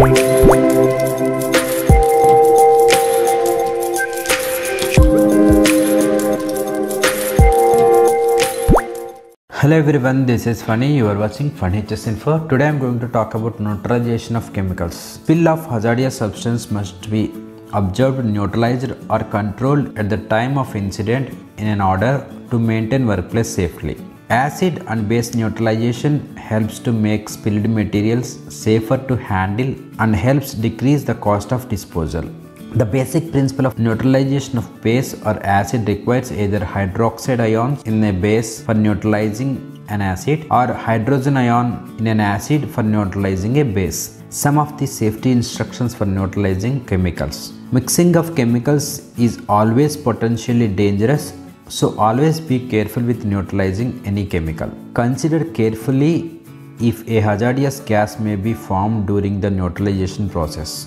Hello everyone, this is Phani. You are watching Phani HS Info. Today I am going to talk about neutralization of chemicals. Spill of hazardous substance must be observed, neutralized or controlled at the time of incident in an order to maintain workplace safely. Acid and base neutralization helps to make spilled materials safer to handle and helps decrease the cost of disposal. The basic principle of neutralization of base or acid requires either hydroxide ions in a base for neutralizing an acid or hydrogen ion in an acid for neutralizing a base. Some of the safety instructions for neutralizing chemicals. Mixing of chemicals is always potentially dangerous so always be careful with neutralizing any chemical. Consider carefully if a hazardous gas may be formed during the neutralization process.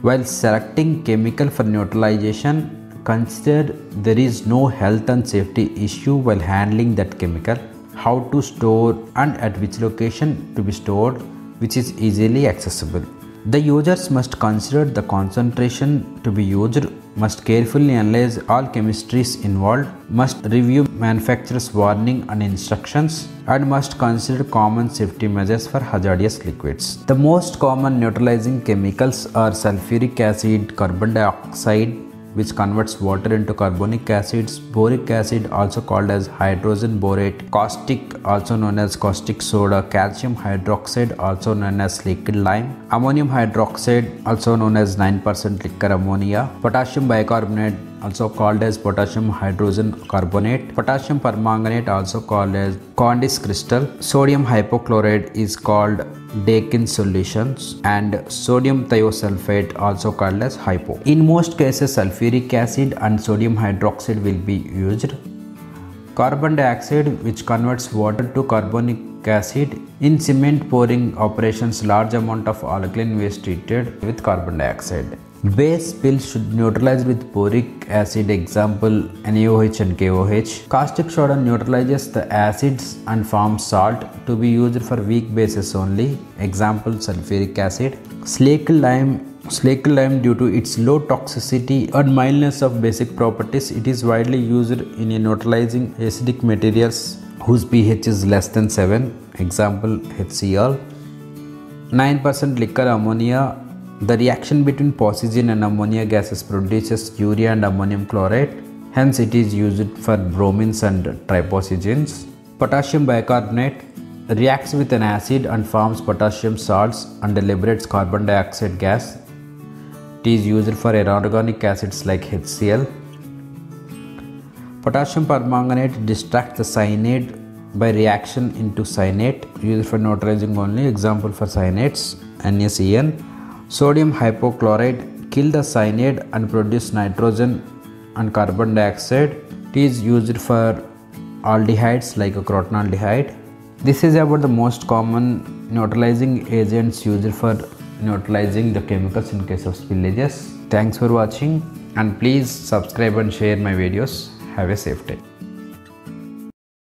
While selecting chemical for neutralization, consider there is no health and safety issue while handling that chemical, how to store and at which location to be stored which is easily accessible. The users must consider the concentration to be used, must carefully analyze all chemistries involved, must review manufacturer's warning and instructions, and must consider common safety measures for hazardous liquids. The most common neutralizing chemicals are sulfuric acid, carbon dioxide, which converts water into carbonic acids, boric acid also called as hydrogen borate, caustic also known as caustic soda, calcium hydroxide also known as liquid lime, ammonium hydroxide also known as 9% liquor ammonia, potassium bicarbonate also called as potassium hydrogen carbonate, potassium permanganate also called as Condy's crystal, sodium hypochlorite is called Dakin solutions and sodium thiosulfate also called as hypo. In most cases sulfuric acid and sodium hydroxide will be used. Carbon dioxide which converts water to carbonic acid in cement pouring operations large amount of alkaline waste treated with carbon dioxide. Base spill should neutralize with boric acid example NaOH and KOH. Caustic soda neutralizes the acids and forms salt to be used for weak bases only example sulfuric acid. Slaked lime Slaked lime due to its low toxicity and mildness of basic properties it is widely used in neutralizing acidic materials whose pH is less than 7 example HCl. 9% liquor ammonia the reaction between oxygen and ammonia gases produces urea and ammonium chloride. Hence, it is used for bromines and triphosgenes. Potassium bicarbonate reacts with an acid and forms potassium salts and liberates carbon dioxide gas. It is used for inorganic acids like HCl. Potassium permanganate distracts the cyanide by reaction into cyanate used for neutralizing only example for cyanates NaCN Sodium hypochlorite kill the cyanide and produce nitrogen and carbon dioxide. It is used for aldehydes like crotonaldehyde. This is about the most common neutralizing agents used for neutralizing the chemicals in case of spillages. Thanks for watching and please subscribe and share my videos. Have a safe day.